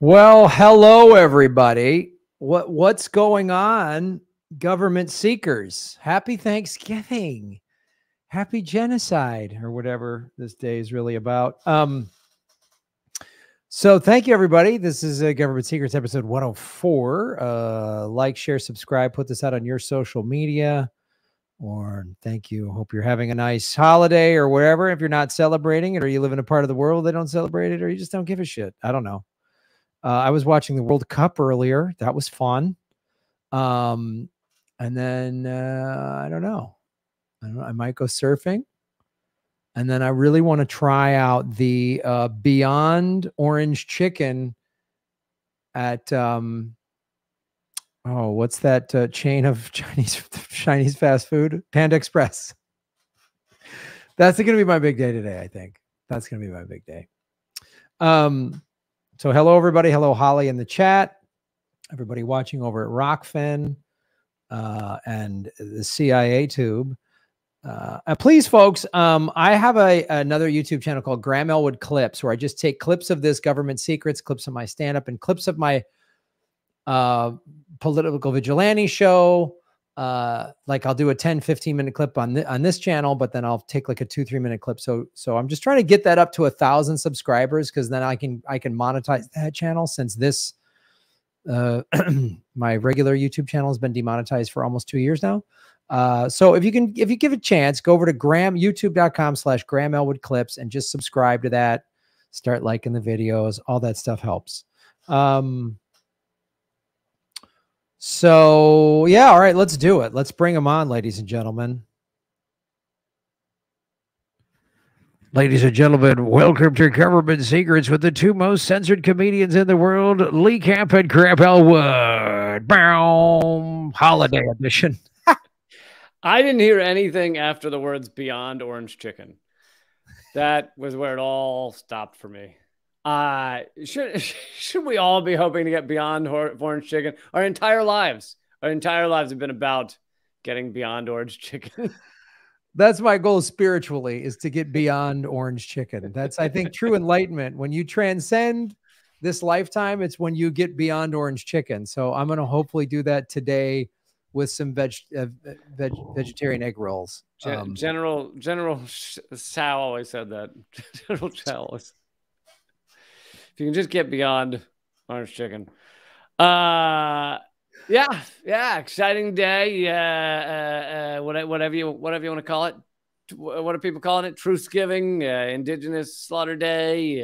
Well, hello everybody. What what's going on? Government seekers. Happy Thanksgiving. Happy genocide or whatever this day is really about. Um so thank you everybody. This is a Government Secrets episode 104. Uh like, share, subscribe, put this out on your social media. Or thank you. Hope you're having a nice holiday or wherever. If you're not celebrating it or you live in a part of the world they don't celebrate it or you just don't give a shit. I don't know. Uh, I was watching the World Cup earlier. That was fun. Um, and then uh, I don't know. I don't. I might go surfing. And then I really want to try out the uh, Beyond Orange Chicken at um, oh, what's that uh, chain of Chinese Chinese fast food? Panda Express. That's going to be my big day today. I think that's going to be my big day. Um, so hello, everybody. Hello, Holly in the chat. Everybody watching over at Rokfin uh, and the CIA tube. Uh, uh, please, folks, um, I have a another YouTube channel called Graham Elwood Clips, where I just take clips of this government secrets, clips of my stand-up, and clips of my uh, political vigilante show, uh, like I'll do a 10, 15 minute clip on, th on this channel, but then I'll take like a two, three minute clip. So, so I'm just trying to get that up to a thousand subscribers. Cause then I can, I can monetize that channel since this, uh, my regular YouTube channel has been demonetized for almost two years now. Uh, so if you can, if you give a chance, go over to Graham, youtube.com slash Graham Elwood clips and just subscribe to that. Start liking the videos. All that stuff helps. Um, so, yeah, all right, let's do it. Let's bring them on, ladies and gentlemen. Ladies and gentlemen, welcome to Government Secrets with the two most censored comedians in the world, Lee Camp and Graham Elwood. Boom! Holiday edition. I didn't hear anything after the words beyond orange chicken. That was where it all stopped for me. Uh, should should we all be hoping to get beyond orange chicken? Our entire lives, our entire lives have been about getting beyond orange chicken. That's my goal spiritually is to get beyond orange chicken. That's I think true enlightenment. When you transcend this lifetime, it's when you get beyond orange chicken. So I'm going to hopefully do that today with some veg, uh, veg vegetarian egg rolls. Um, General General Sal always said that. General Chow always you can just get beyond orange chicken. Uh yeah, yeah, exciting day. Yeah, uh, uh, whatever you whatever you want to call it. What are people calling it? Truth giving, uh, Indigenous Slaughter Day,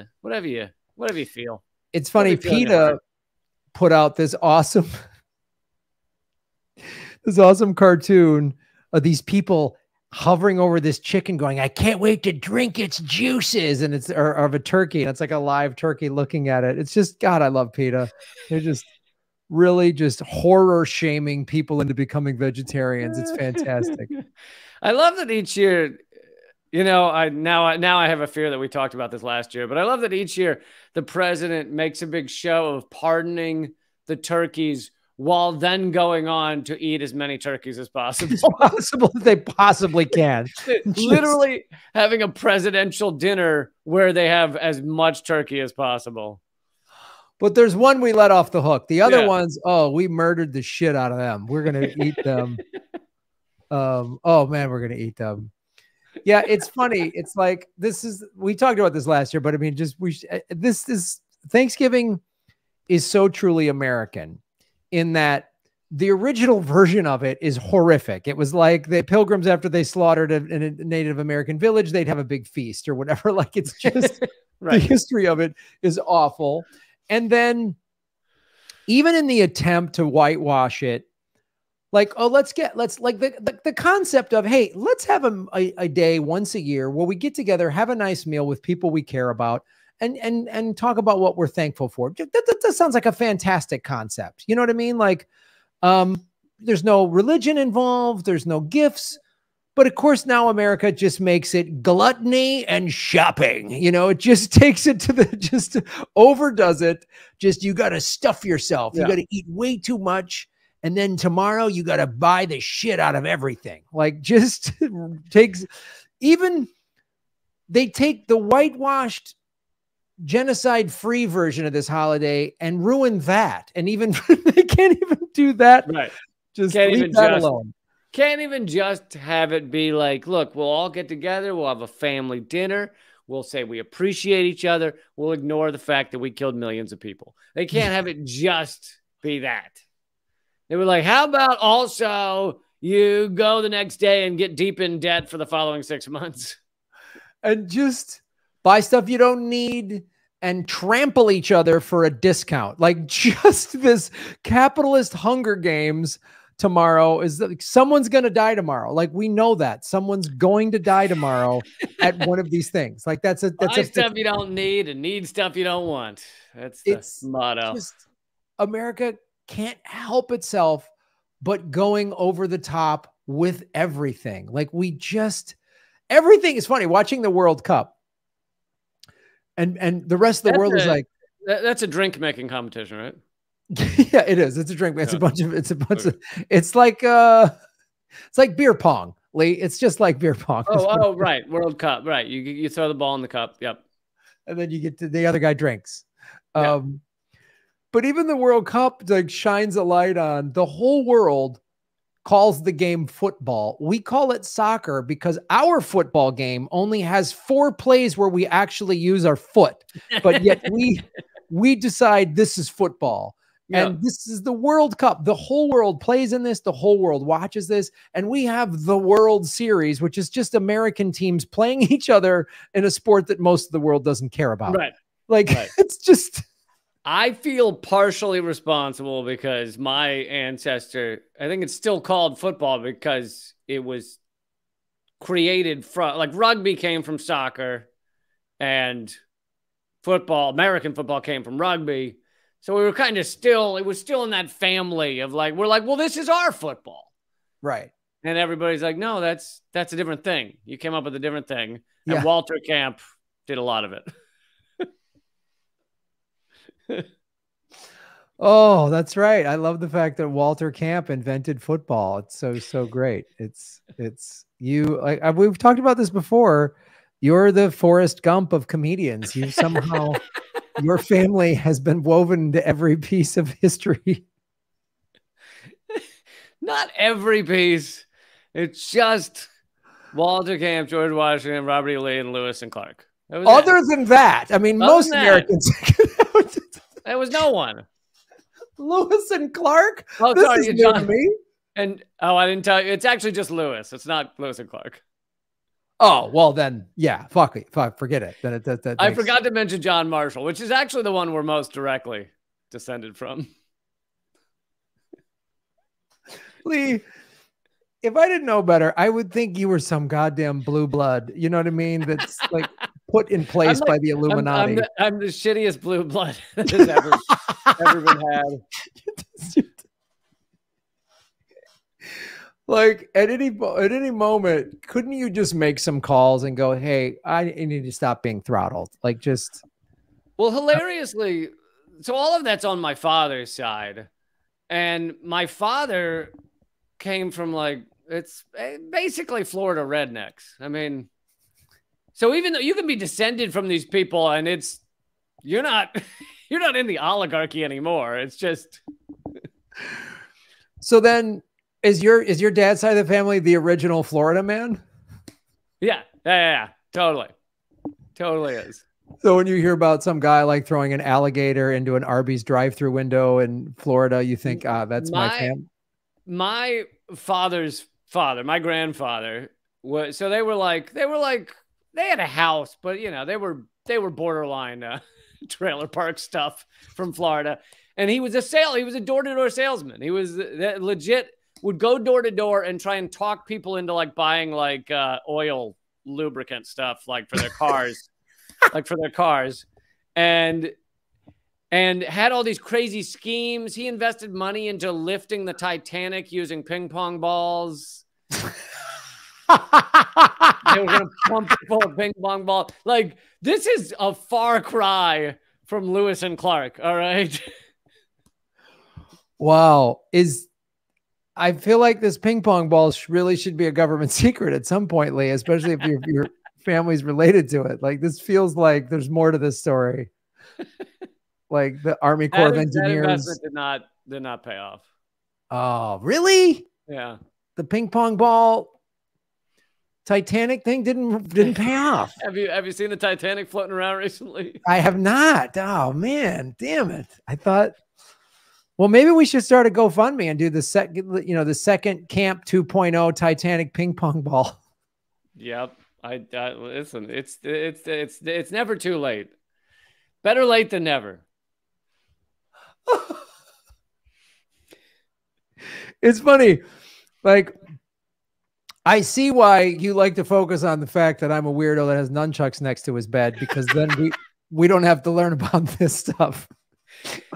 uh, whatever you whatever you feel. It's funny. PETA put out this awesome, this awesome cartoon of these people hovering over this chicken going i can't wait to drink its juices and it's or, or of a turkey and it's like a live turkey looking at it. It's just god i love PETA. They're just really just horror shaming people into becoming vegetarians. It's fantastic. I love that each year you know i now i now i have a fear that we talked about this last year but i love that each year the president makes a big show of pardoning the turkeys while then going on to eat as many turkeys as possible. As possible as they possibly can. Literally having a presidential dinner where they have as much turkey as possible. But there's one we let off the hook. The other yeah. ones, oh, we murdered the shit out of them. We're gonna eat them. um, oh man, we're gonna eat them. Yeah, it's funny. It's like this is we talked about this last year, but I mean, just we eh, this is Thanksgiving is so truly American in that the original version of it is horrific. It was like the pilgrims after they slaughtered a, a Native American village, they'd have a big feast or whatever. Like it's just right. the history of it is awful. And then even in the attempt to whitewash it, like oh let's get let's like the, the, the concept of hey let's have a, a, a day once a year where we get together have a nice meal with people we care about and and and talk about what we're thankful for. That, that, that sounds like a fantastic concept. You know what I mean? Like, um, there's no religion involved. There's no gifts. But of course, now America just makes it gluttony and shopping. You know, it just takes it to the just overdoes it. Just you got to stuff yourself. Yeah. You got to eat way too much. And then tomorrow you got to buy the shit out of everything. Like, just takes even they take the whitewashed genocide free version of this holiday and ruin that. And even they can't even do that. Right. Just Can't leave even that just- alone. Can't even just have it be like, look, we'll all get together, we'll have a family dinner, we'll say we appreciate each other, we'll ignore the fact that we killed millions of people. They can't have it just be that. They were like, how about also you go the next day and get deep in debt for the following six months? And just buy stuff you don't need and trample each other for a discount. Like just this capitalist Hunger Games tomorrow is that someone's going to die tomorrow. Like we know that someone's going to die tomorrow at one of these things. Like that's a that's Buy a stuff you don't need and need stuff you don't want. That's the It's motto. just America can't help itself but going over the top with everything. Like we just everything is funny watching the World Cup. And and the rest of the That's world is like that's a drink making competition, right? yeah, it is. It's a drink. It's a bunch of it's a bunch of it's like uh it's like beer pong, Lee. It's just like beer pong. Oh, oh, right. World Cup. Right. You you throw the ball in the cup. Yep. and then you get to the other guy drinks. Yeah. Um, but even the World Cup like shines a light on the whole world calls the game football. We call it soccer because our football game only has four plays where we actually use our foot, but yet we we decide this is football. Yeah. And this is the World Cup. The whole world plays in this. The whole world watches this. And we have the World Series, which is just American teams playing each other in a sport that most of the world doesn't care about. Right. Like Right. it's just I feel partially responsible because my ancestor, I think it's still called football because it was created from like rugby came from soccer and football, American football came from rugby. So we were kind of still, it was still in that family of like, we're like, well, this is our football. right. And everybody's like, no, that's that's a different thing. You came up with a different thing. And Walter Camp did a lot of it. Oh, that's right. I love the fact that Walter Camp invented football. It's so so great. It's it's you like uh, we've talked about this before. You're the Forrest Gump of comedians. You somehow your family has been woven into every piece of history. Not every piece. It's just Walter Camp, George Washington, Robert E. Lee, and Lewis and Clark. Other it. than that, I mean, Other most. Americans. There was no one. Lewis and Clark. Oh, this sorry, is new to John. me. And oh, I didn't tell you. It's actually just Lewis. It's not Lewis and Clark. Oh well, then yeah, fuck it, fuck, forget it. Then it that, that I makes- forgot to mention John Marshall, which is actually the one we're most directly descended from. Lee, if I didn't know better, I would think you were some goddamn blue blood. You know what I mean? That's like put in place like- by the I'm, Illuminati. I'm the, I'm the shittiest blue blood that has ever, ever been had. like at any at any moment, couldn't you just make some calls and go, "Hey, I need to stop being throttled." Like just Well, hilariously, so all of that's on my father's side. And my father came from like, it's eh, basically Florida rednecks. I mean, so even though you can be descended from these people and it's, you're not, you're not in the oligarchy anymore. It's just, so then is your is your dad's side of the family the original Florida man? yeah, yeah, yeah, yeah totally. Totally is. So when you hear about some guy like throwing an alligator into an Arby's drive-through window in Florida, you think, ah, that's my, My- fam. My father's father, my grandfather, was so they were like they were like they had a house, but you know they were they were borderline uh, trailer park stuff from Florida, and he was a sale he was a door to door salesman. He was uh, legit would go door to door and try and talk people into like buying like uh, oil lubricant stuff like for their cars, like for their cars, and and had all these crazy schemes. He invested money into lifting the Titanic using ping pong balls. They were gonna pump it full of ping pong balls. Like this is a far cry from Lewis and Clark. All right. wow, is I feel like this ping pong ball really should be a government secret at some point, Lee, especially if your your families related to it. Like this feels like there's more to this story. like the Army Corps That- of that Engineers. investment did not did not pay off. Oh, really? Yeah. The ping pong ball Titanic thing didn't didn't pay off. Have you have you seen the Titanic floating around recently? I have not. Oh man, damn it! I thought. Well, maybe we should start a GoFundMe and do the second, you know, the second Camp 2.0 Titanic ping pong ball. Yep. I, I listen. It's it's it's it's never too late. Better late than never. it's funny, like I see why you like to focus on the fact that I'm a weirdo that has nunchucks next to his bed because then we we don't have to learn about this stuff.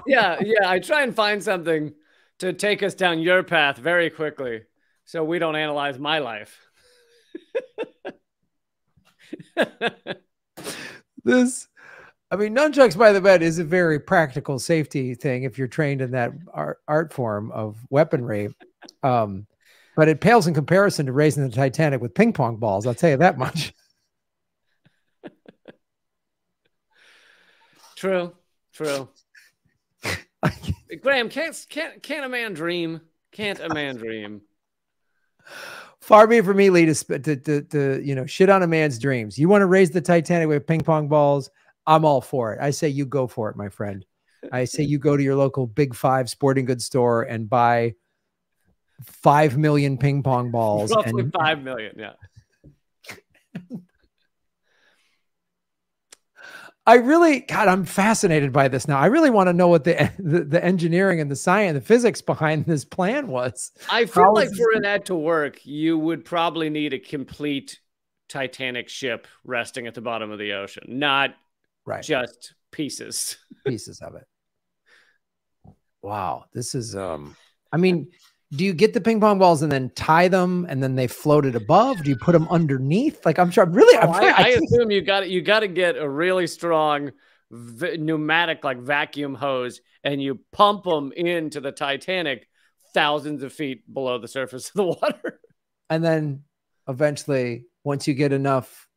Yeah, yeah. I try and find something to take us down your path very quickly, so we don't analyze my life. this i mean nunchucks by the bed is a very practical safety thing if you're trained in that art, art form of weaponry um but it pales in comparison to raising the titanic with ping pong balls i'll tell you that much True, true. Graham, can't can't can't a man dream? Can't a man dream? far be it from me lee to, to, to, to you know shit on a man's dreams you want to raise the titanic with ping pong balls i'm all for it i say you go for it my friend i say you go to your local big five sporting goods store and buy five million ping pong balls Roughly and, five million. Yeah. I really, God, I'm fascinated by this now. I really want to know what the, the the engineering and the science, the physics behind this plan was. I feel How like for that to work, you would probably need a complete Titanic ship resting at the bottom of the ocean, not Right, just pieces. pieces of it. Wow, this is. um I mean, do you get the ping pong balls and then tie them, and then they floated above? Do you put them underneath? Like I'm sure, really, I'm Oh, trying- I, I I assume you got you got to get a really strong pneumatic like vacuum hose, and you pump them into the Titanic thousands of feet below the surface of the water. and then eventually, once you get enough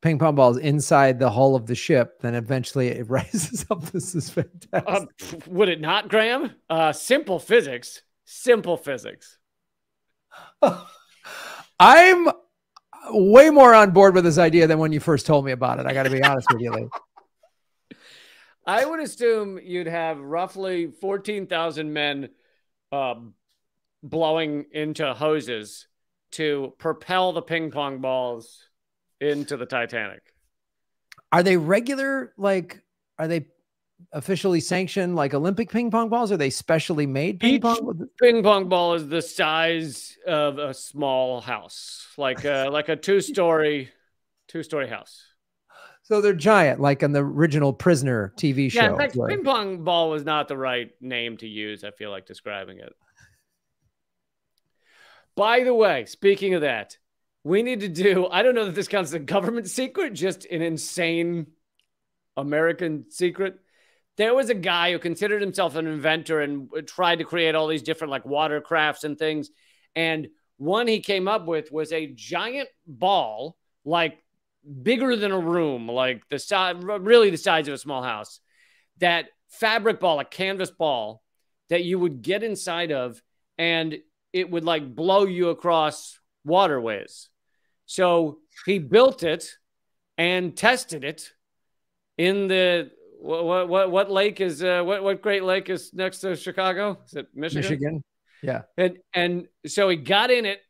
ping pong balls inside the hull of the ship, then eventually it rises up. This is fantastic. Uh, would it not, Graham? Uh, simple physics. Simple physics. I'm way more on board with this idea than when you first told me about it. I got to be honest with you, Lee. I would assume you'd have roughly 14,000 men um, blowing into hoses to propel the ping pong balls into the Titanic. Are they regular? Like, are they officially sanctioned like Olympic ping pong balls? Are they specially made ping Each- pong? Ping pong ball is the size of a small house, like a, like a two story two story house. So they're giant, like on the original Prisoner TV show. Yeah, in fact, where- ping pong ball was not the right name to use. I feel like describing it. By the way, speaking of that, we need to do. I don't know that this counts as a government secret, just an insane American secret. There was a guy who considered himself an inventor and tried to create all these different like watercrafts and things. And one he came up with was a giant ball, like bigger than a room, like the size, really the size of a small house. That fabric ball, a canvas ball that you would get inside of, and it would like blow you across waterways. So he built it and tested it in the what what what, lake is uh, what what Great Lake is next to Chicago? Is it Michigan? Michigan. Yeah. And and so he got in it,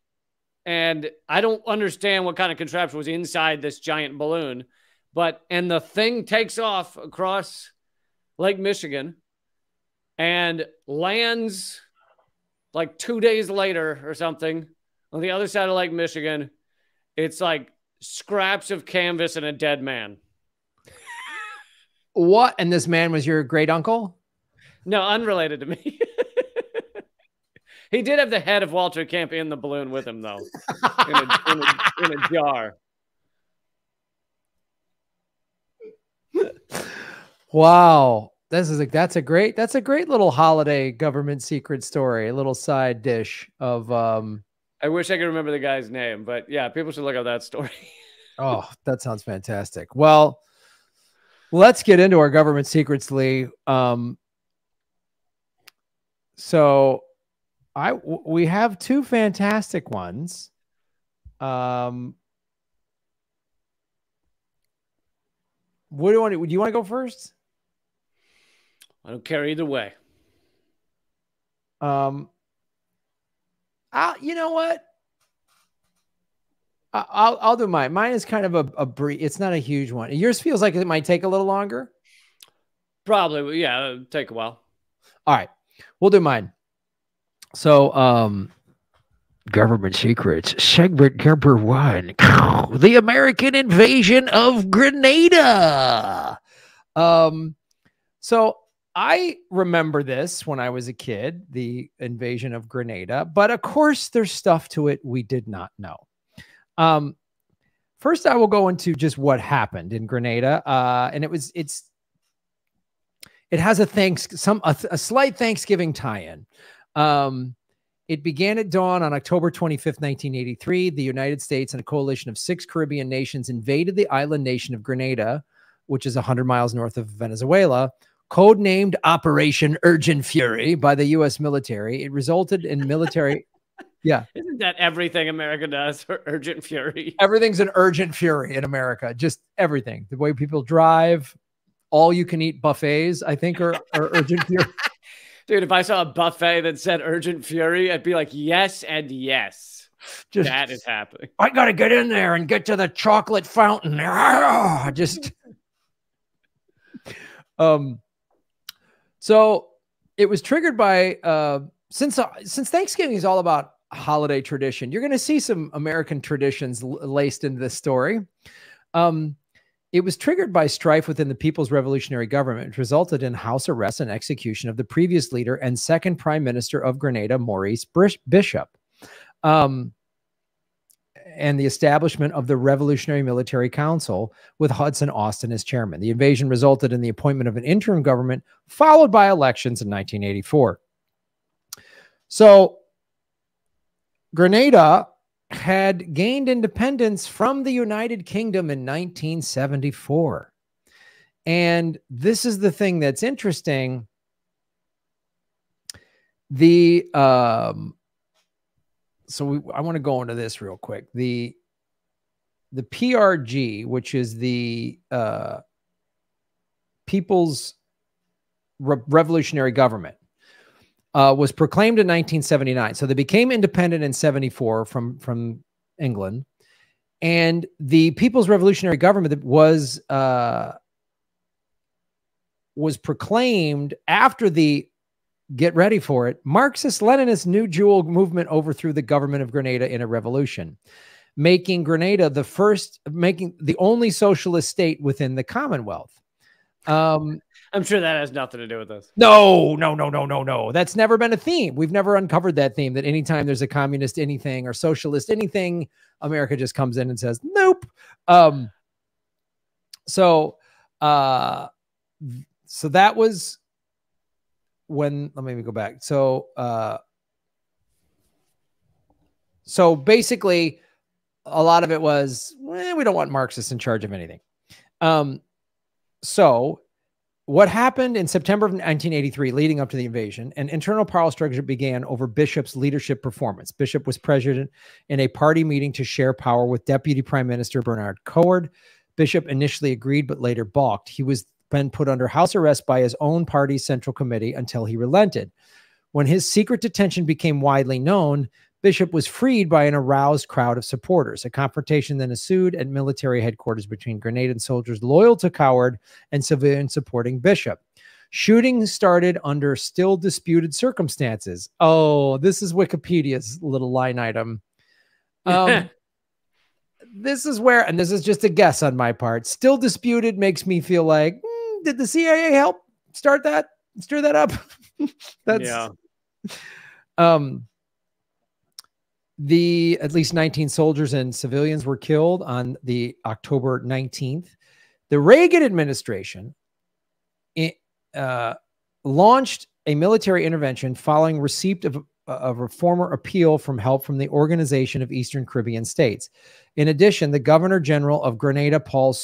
and I don't understand what kind of contraption was inside this giant balloon, but and the thing takes off across Lake Michigan and lands like two days later or something on the other side of Lake Michigan. It's like scraps of canvas and a dead man. What? And this man was your great uncle? No, unrelated to me. he did have the head of Walter Camp in the balloon with him, though, in a, in a, in a jar. Wow. This is like that's a great that's a great little holiday government secret story, a little side dish of um I wish I could remember the guy's name, but yeah, people should look up that story. oh, that sounds fantastic. Well, let's get into our government secrets, Lee. Um, so I we have two fantastic ones. Um, what do you want? To, do you want to go first? I don't care either way. Um, I, you know what? I'll I'll do mine. Mine is kind of a, a brief. It's not a huge one. Yours feels like it might take a little longer. Probably, yeah, take a while. All right, we'll do mine. So, um, government secrets segment number one: the American invasion of Grenada. Um, so I remember this when I was a kid, the invasion of Grenada, but of course, there's stuff to it we did not know. Um, first, I will go into just what happened in Grenada, uh, and it was it's it has a thanks some a, a slight Thanksgiving tie-in. Um, it began at dawn on October 25th, 1983. The United States and a coalition of six Caribbean nations invaded the island nation of Grenada, which is 100 miles north of Venezuela, codenamed Operation Urgent Fury by the U.S. military. It resulted in military yeah. Isn't that everything America does for urgent fury? Everything's an urgent fury in America. Just everything. The way people drive, all you can eat buffets, I think, are, are urgent fury. Dude, if I saw a buffet that said urgent fury, I'd be like, yes and yes. Just, that is happening. I got to get in there and get to the chocolate fountain. Just, um, so it was triggered by, uh, since, uh, since Thanksgiving is all about holiday tradition. You're going to see some American traditions laced into this story. Um, it was triggered by strife within the People's Revolutionary Government, which resulted in house arrest and execution of the previous leader and second prime minister of Grenada, Maurice Bishop, um, and the establishment of the Revolutionary Military Council with Hudson Austin as chairman. The invasion resulted in the appointment of an interim government, followed by elections in 1984. So Grenada had gained independence from the United Kingdom in 1974. And this is the thing that's interesting. The um so we, I want to go into this real quick. The the PRG, which is the uh People's Re Revolutionary Government, uh, was proclaimed in 1979. So they became independent in 74 from from England, and the People's Revolutionary Government was uh, was proclaimed after the get ready for it Marxist Leninist New Jewel movement overthrew the government of Grenada in a revolution, making Grenada the first, making the only socialist state within the Commonwealth. Um, I'm sure that has nothing to do with this. No, no, no, no, no, no. That's never been a theme. We've never uncovered that theme that anytime there's a communist anything or socialist anything, America just comes in and says, nope. Um, so, uh, so that was when, let me go back. So, uh, so basically, a lot of it was eh, we don't want Marxists in charge of anything. Um, so what happened in September of 1983, leading up to the invasion, an internal power struggle began over Bishop's leadership performance. Bishop was president in a party meeting to share power with Deputy Prime Minister Bernard Coard. Bishop initially agreed, but later balked. He was then put under house arrest by his own party's central committee until he relented. When his secret detention became widely known, Bishop was freed by an aroused crowd of supporters. A confrontation then ensued at military headquarters between Grenadian soldiers loyal to Coard and civilians supporting Bishop. Shooting started under still disputed circumstances. Oh, this is Wikipedia's little line item. Um, this is where, and this is just a guess on my part, still disputed makes me feel like, did the CIA help start that, stir that up? That's, yeah. Um, the at least 19 soldiers and civilians were killed on the October 19th. The Reagan administration uh, launched a military intervention following receipt of of a former appeal from help from the Organization of Eastern Caribbean States. In addition, the Governor General of Grenada, Paul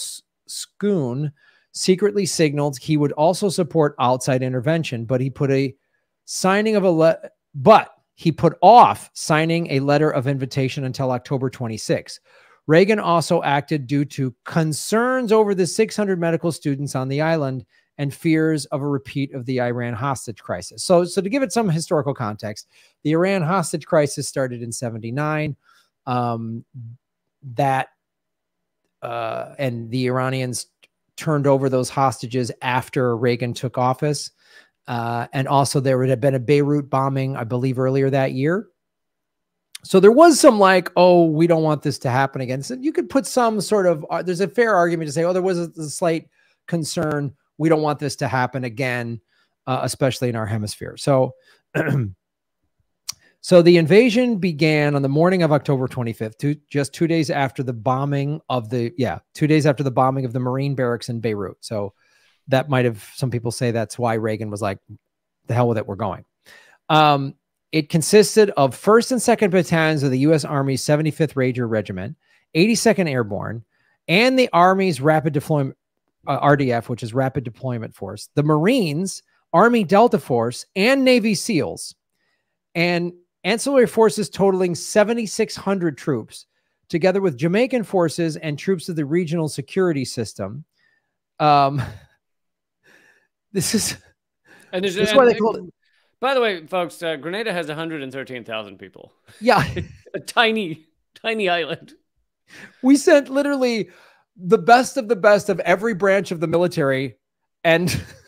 Scoon, secretly signaled he would also support outside intervention, but he put a signing of a le- but he put off signing a letter of invitation until October 26. Reagan also acted due to concerns over the 600 medical students on the island and fears of a repeat of the Iran hostage crisis. So, so to give it some historical context, the Iran hostage crisis started in 79. Um, that uh, and the Iranians turned over those hostages after Reagan took office. Uh, and also, there would have been a Beirut bombing, I believe, earlier that year. So there was some like, oh, we don't want this to happen again. So you could put some sort of, uh, there's a fair argument to say, oh, there was a, a slight concern we don't want this to happen again, uh, especially in our hemisphere. So, so the invasion began on the morning of October 25th, two, just two days after the bombing of the, yeah, two days after the bombing of the Marine barracks in Beirut. So that might have, some people say that's why Reagan was like, the hell with it, we're going. Um, it consisted of 1st and 2nd Battalions of the U.S. Army's 75th Ranger Regiment, 82nd Airborne, and the Army's Rapid Deployment uh, RDF, which is Rapid Deployment Force, the Marines, Army Delta Force, and Navy SEALs, and ancillary forces totaling 7,600 troops, together with Jamaican forces and troops of the regional security system. Um, this is. And this is why they call it. By the way, folks, uh, Grenada has 113,000 people. Yeah. a tiny, tiny island. We sent literally the best of the best of every branch of the military and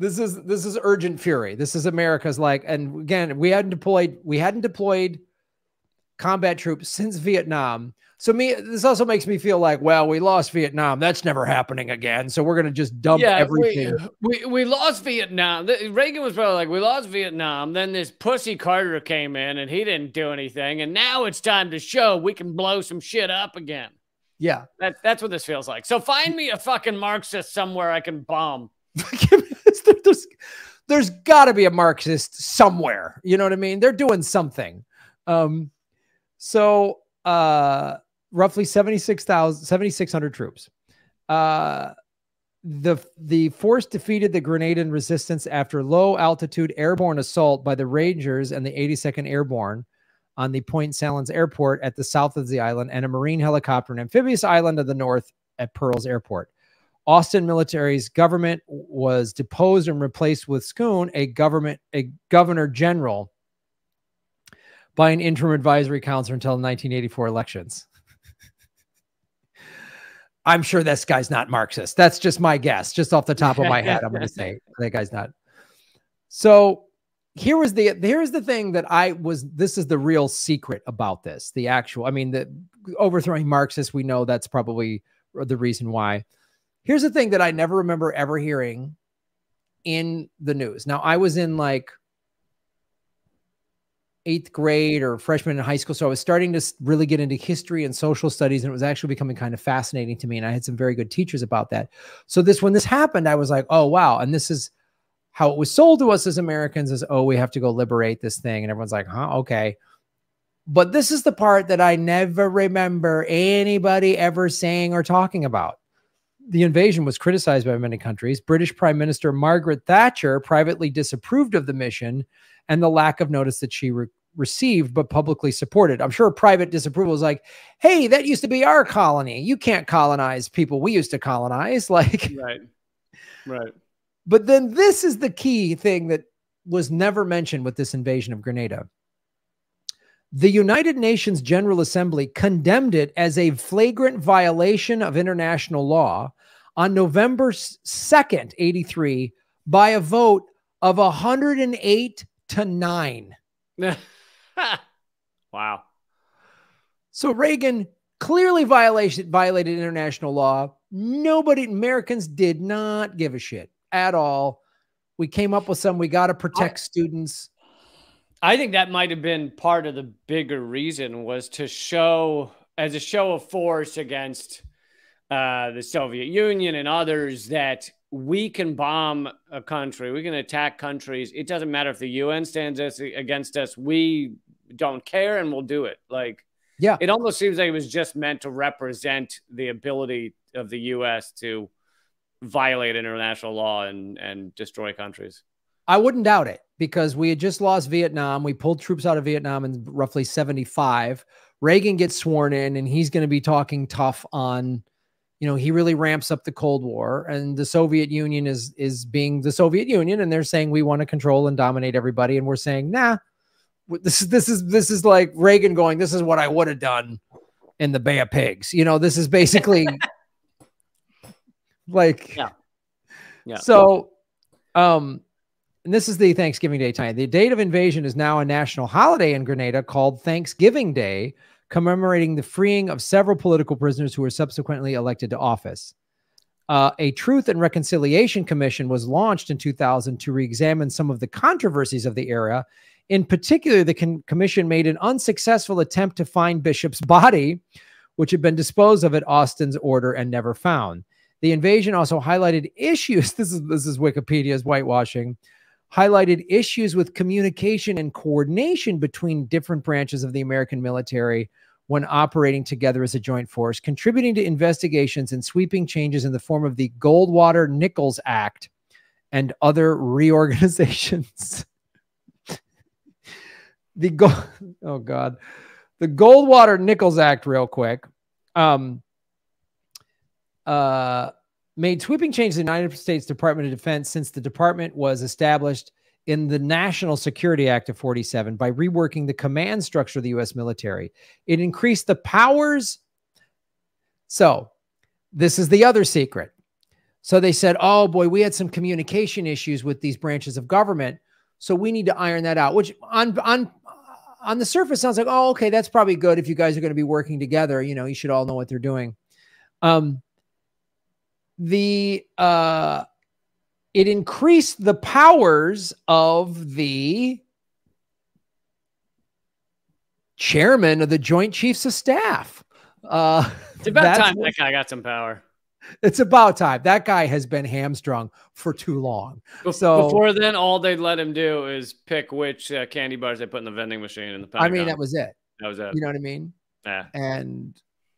this is this is urgent fury this is america's like and again we hadn't deployed we hadn't deployed combat troops since vietnam so me, this also makes me feel like, well, we lost Vietnam. That's never happening again. So we're gonna just dump yeah, everything. We, we, we lost Vietnam. Reagan was probably like, we lost Vietnam. Then this pussy Carter came in and he didn't do anything. And now it's time to show we can blow some shit up again. Yeah, that, that's what this feels like. So find me a fucking Marxist somewhere I can bomb. There's there's got to be a Marxist somewhere. You know what I mean? They're doing something. Um, so uh roughly 76,000, 7,600 troops. Uh, the the force defeated the Grenadan resistance after low altitude airborne assault by the Rangers and the 82nd Airborne on the Point Salines Airport at the south of the island and a Marine helicopter and amphibious island of the north at Pearls Airport. Austin military's government was deposed and replaced with Scoon, a government a governor general, by an interim advisory council until the 1984 elections. I'm sure this guy's not Marxist. That's just my guess, just off the top of my head. I'm going to say that guy's not. So here was the here's the thing that I was. This is the real secret about this. The actual, I mean, the overthrowing Marxists. We know that's probably the reason why. Here's the thing that I never remember ever hearing in the news. Now I was in like eighth grade or freshman in high school. So I was starting to really get into history and social studies, and it was actually becoming kind of fascinating to me. And I had some very good teachers about that. So this, when this happened, I was like, oh wow! And this is how it was sold to us as Americans: is oh, we have to go liberate this thing, and everyone's like, huh, okay. But this is the part that I never remember anybody ever saying or talking about. The invasion was criticized by many countries. British Prime Minister Margaret Thatcher privately disapproved of the mission and the lack of notice that she re received but publicly supported. I'm sure private disapproval is like, hey, that used to be our colony. You can't colonize people we used to colonize. Like, right, right. But then this is the key thing that was never mentioned with this invasion of Grenada. The United Nations General Assembly condemned it as a flagrant violation of international law on November 2nd, 83, by a vote of 108 to nine. wow. So Reagan clearly violated violated international law. Nobody, Americans did not give a shit at all. We came up with some. We got to protect I, students. I think that might have been part of the bigger reason was to show as a show of force against uh, the Soviet Union and others that we can bomb a country, we can attack countries. It doesn't matter if the UN stands us against us. We don't care and we'll do it. Like, yeah, it almost seems like it was just meant to represent the ability of the U.S. to violate international law and and destroy countries. I wouldn't doubt it because we had just lost Vietnam. We pulled troops out of Vietnam in roughly 75. Reagan gets sworn in and he's going to be talking tough on you know he really ramps up the cold war and the soviet union is is being the soviet union and they're saying we want to control and dominate everybody and we're saying nah this is this is this is like reagan going this is what i would have done in the bay of pigs you know this is basically like yeah yeah so um and this is the thanksgiving day time the date of invasion is now a national holiday in grenada called thanksgiving day commemorating the freeing of several political prisoners who were subsequently elected to office. Uh, a Truth and Reconciliation Commission was launched in 2000 to re examine some of the controversies of the era. In particular, the con commission made an unsuccessful attempt to find Bishop's body, which had been disposed of at Austin's order and never found. The invasion also highlighted issues. This is this is Wikipedia's whitewashing highlighted issues with communication and coordination between different branches of the American military when operating together as a joint force, contributing to investigations and sweeping changes in the form of the Goldwater Nichols Act and other reorganizations. the go oh god the goldwater nichols act real quick um uh made sweeping changes in the United States Department of Defense since the department was established in the National Security Act of 47 by reworking the command structure of the U.S. military. It increased the powers. So, this is the other secret. So, they said, oh boy, we had some communication issues with these branches of government. So, we need to iron that out, which on, on, on the surface sounds like, oh, okay, that's probably good if you guys are going to be working together. You know, you should all know what they're doing. Um, the uh, it increased the powers of the chairman of the Joint Chiefs of Staff. Uh, it's about time that guy got some power. It's about time. That guy has been hamstrung for too long. So before then, all they'd let him do is pick which uh, candy bars they put in the vending machine in the. Pentagon. I mean, that was it. That was it. You know what I mean? Yeah. And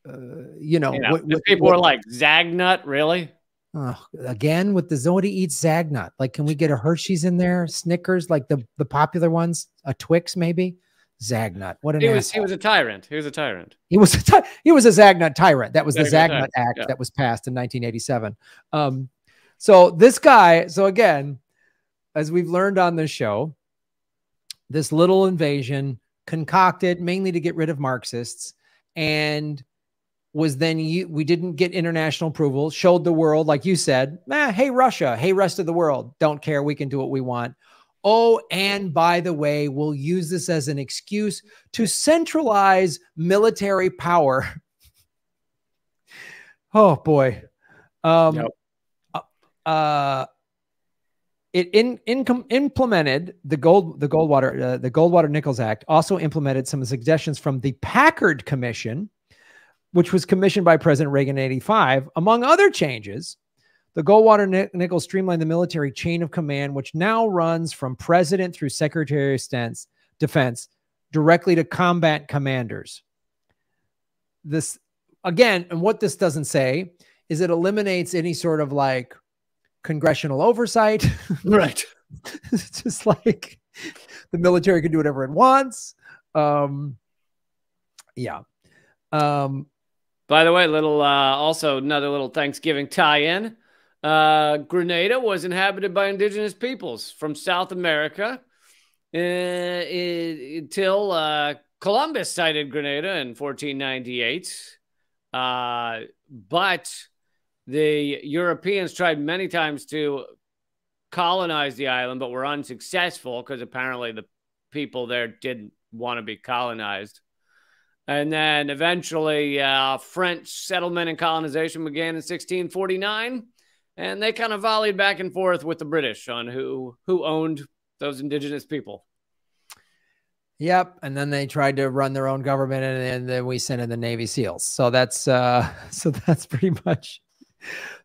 uh, you know, you know what, what, people what, were like, Zagnut, really? Oh, again with the Zodi eats Zagnut. Like, can we get a Hershey's in there? Snickers, like the the popular ones, a Twix maybe. Zagnut. What an he was. Asshole. He was a tyrant. He was a tyrant. He was a ty- he was a Zagnut tyrant. That was the Zagnut Act yeah. that was passed in 1987. Um, so this guy. So again, as we've learned on this show, this little invasion concocted mainly to get rid of Marxists and was then you, we didn't get international approval, showed the world, like you said, eh, hey, Russia, hey, rest of the world, don't care. We can do what we want. Oh, and by the way, we'll use this as an excuse to centralize military power. oh boy. Um, yep. uh, uh it in, in, implemented the gold the Goldwater uh, the Goldwater Nichols Act also implemented some suggestions from the Packard Commission which was commissioned by President Reagan in 85. Among other changes, the Goldwater Nichols streamlined the military chain of command, which now runs from president through secretary of defense directly to combat commanders. This, again, and what this doesn't say is it eliminates any sort of like congressional oversight. Right. it's just like the military can do whatever it wants. Um, yeah. Um, by the way, little uh, also another little Thanksgiving tie-in. Uh, Grenada was inhabited by indigenous peoples from South America uh, until uh, Columbus sighted Grenada in 1498. Uh, but the Europeans tried many times to colonize the island, but were unsuccessful because apparently the people there didn't want to be colonized. And then eventually, uh, French settlement and colonization began in 1649, and they kind of volleyed back and forth with the British on who who owned those indigenous people. Yep, and then they tried to run their own government, and, and then we sent in the Navy SEALs. So that's uh, so that's pretty much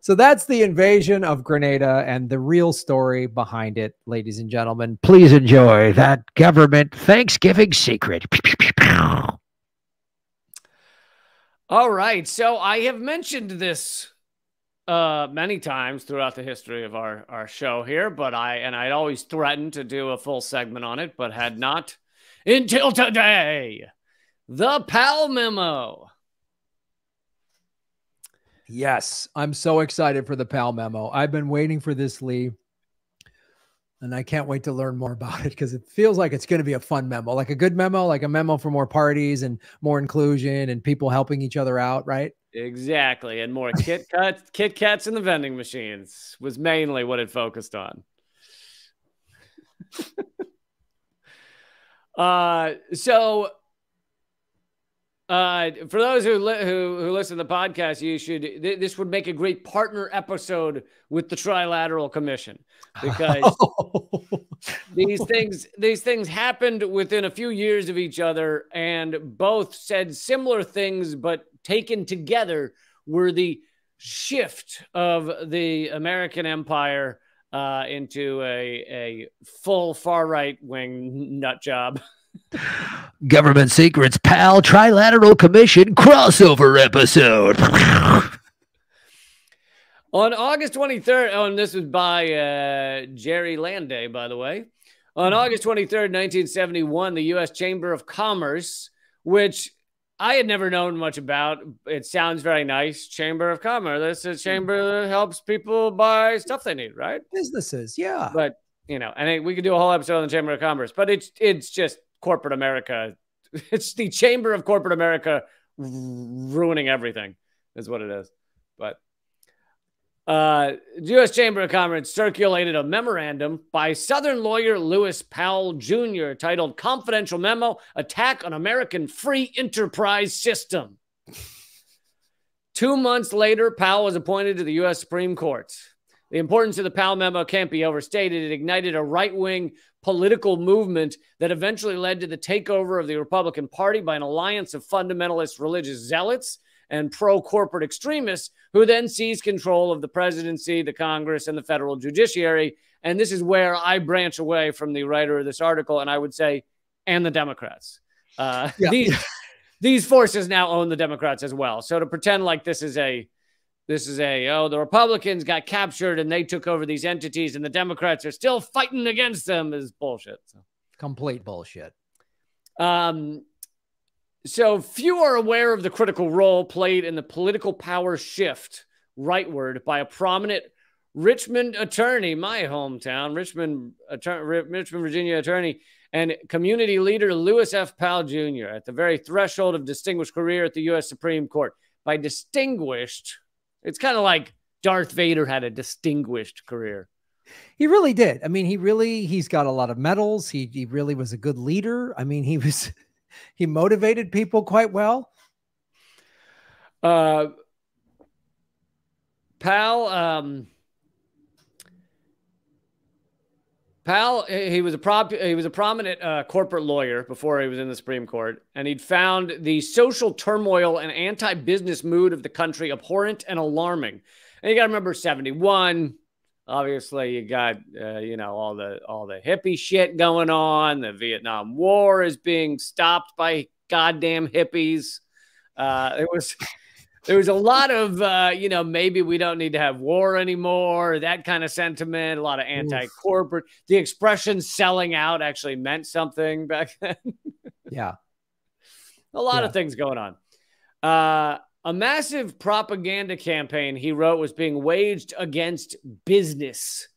So that's the invasion of Grenada and the real story behind it, ladies and gentlemen. Please enjoy that government Thanksgiving secret. All right. So I have mentioned this uh, many times throughout the history of our, our show here, but I, and I'd always threatened to do a full segment on it, but had not until today. The Powell memo. Yes, I'm so excited for the Powell memo. I've been waiting for this, Lee, and I can't wait to learn more about it because it feels like it's going to be a fun memo, like a good memo, like a memo for more parties and more inclusion and people helping each other out, right? Exactly, and more Kit Kats, Kit Kats in the vending machines was mainly what it focused on. uh, so uh, for those who, li- who who listen to the podcast, you should. Th- this would make a great partner episode with the Trilateral Commission because these things these things happened within a few years of each other, and both said similar things, but taken together were the shift of the American empire uh, into a a full far right wing nut job. Government Secrets Powell Trilateral Commission crossover episode. On August 23rd, oh, and this was by uh, Jerry Landay, by the way. On August 23rd, 1971, the U.S. Chamber of Commerce, which I had never known much about. It sounds very nice. Chamber of Commerce. That's a chamber that helps people buy stuff they need, right? Businesses, yeah. But you know, and we could do a whole episode on the Chamber of Commerce, but it's it's just corporate America. It's the chamber of corporate America ruining everything, is what it is. But uh, U.S. Chamber of Commerce circulated a memorandum by Southern lawyer Lewis Powell Jr. titled Confidential Memo Attack on American Free Enterprise System. Two months later, Powell was appointed to the U.S. Supreme Court. The importance of the Powell memo can't be overstated. It ignited a right wing political movement that eventually led to the takeover of the Republican Party by an alliance of fundamentalist religious zealots and pro corporate extremists who then seized control of the presidency, the Congress, and the federal judiciary. And this is where I branch away from the writer of this article, and I would say, and the Democrats. Uh, yeah. These these forces now own the Democrats as well. So to pretend like this is a this is a oh the republicans got captured and they took over these entities and the democrats are still fighting against them is bullshit so. complete bullshit. Um so few are aware of the critical role played in the political power shift rightward by a prominent richmond attorney my hometown richmond richmond virginia attorney and community leader lewis f. Powell jr at the very threshold of distinguished career at the u.s supreme court. By distinguished it's kind of like Darth Vader had a distinguished career. He really did. I mean, he really he's got a lot of medals. He he really was a good leader. I mean, he was he motivated people quite well. Uh Powell um Powell, he was a prop, he was a prominent uh, corporate lawyer before he was in the Supreme Court, and he'd found the social turmoil and anti-business mood of the country abhorrent and alarming. And you got to remember, seventy-one. Obviously, you got uh, you know all the all the hippie shit going on. The Vietnam War is being stopped by goddamn hippies. Uh, it was there was a lot of uh, you know maybe we don't need to have war anymore that kind of sentiment a lot of anti-corporate the expression selling out actually meant something back then. Yeah. A lot yeah. of things going on. Uh, a massive propaganda campaign he wrote was being waged against business.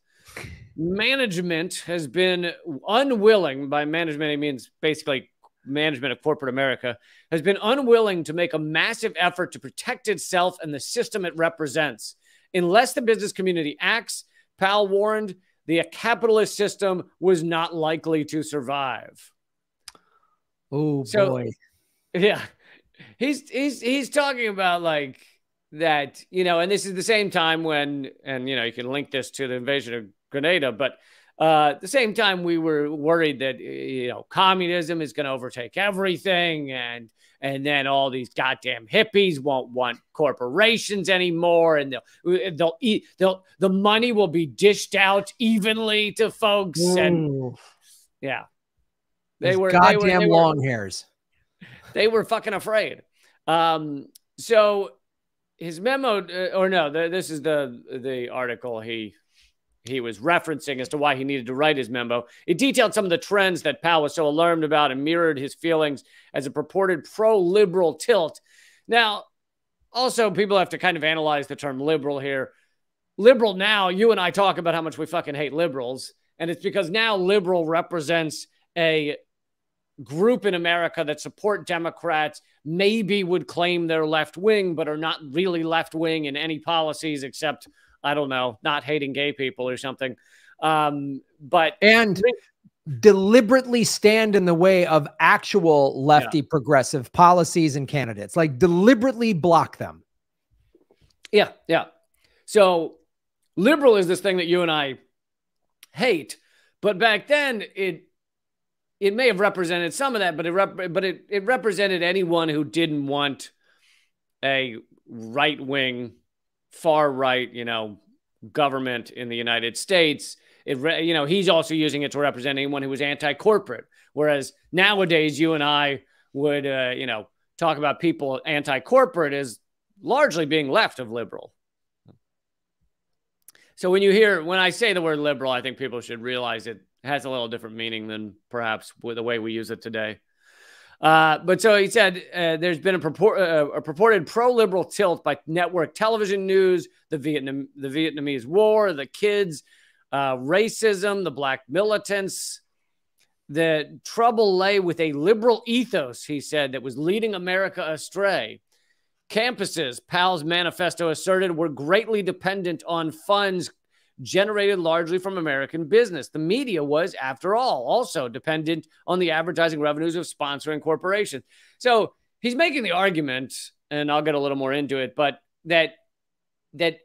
Management has been unwilling by management he means basically management of corporate America has been unwilling to make a massive effort to protect itself and the system it represents. Unless the business community acts, Powell warned the capitalist system was not likely to survive. Oh so, boy. Yeah. He's he's he's talking about like that, you know, and this is the same time when and you know, you can link this to the invasion of Grenada, but uh, at the same time, we were worried that you know communism is going to overtake everything, and and then all these goddamn hippies won't want corporations anymore, and they'll they'll eat they'll the money will be dished out evenly to folks, Ooh. and yeah, they were goddamn they were, they long hairs. They were fucking afraid. Um, so his memo, uh, or no, the, this is the the article he he was referencing as to why he needed to write his memo. It detailed some of the trends that Powell was so alarmed about and mirrored his feelings as a purported pro liberal tilt. Now, also, people have to kind of analyze the term liberal here. Liberal now, you and I talk about how much we fucking hate liberals. And it's because now liberal represents a group in America that support Democrats, maybe would claim they're left wing, but are not really left wing in any policies except I don't know, not hating gay people or something. Um, but and deliberately stand in the way of actual lefty yeah. progressive policies and candidates, like deliberately block them. Yeah, yeah. So liberal is this thing that you and I hate, but back then it it may have represented some of that, but it rep- but it, it represented anyone who didn't want a right wing far right, you know, government in the United States. It, you know, he's also using it to represent anyone who was anti-corporate. Whereas nowadays, you and I would, uh, you know, talk about people anti-corporate as largely being left of liberal. So when you hear when I say the word liberal, I think people should realize it has a little different meaning than perhaps the way we use it today. Uh, but so he said uh, there's been a, purport, uh, a purported pro-liberal tilt by network television news, the Vietnam, the Vietnamese War, the kids, uh, racism, the black militants. The trouble lay with a liberal ethos, he said, that was leading America astray. Campuses, Powell's manifesto asserted, were greatly dependent on funds generated largely from American business. The media was, after all, also dependent on the advertising revenues of sponsoring corporations. So he's making the argument, and I'll get a little more into it, but that that